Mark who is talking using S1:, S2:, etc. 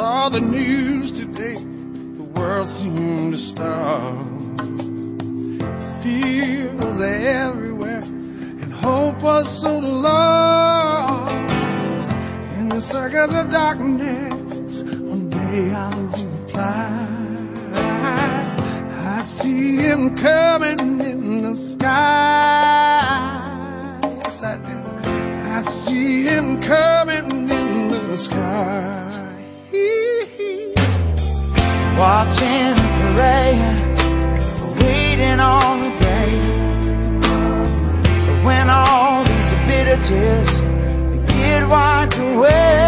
S1: saw the news today, the world seemed to stop. Fears everywhere, and hope was so lost. In the circles of darkness, one day I'll reply. I see him coming in the sky. Yes, I do. I see him coming in the sky
S2: watching the parade, waiting on the day when all these bitter tears get wiped away.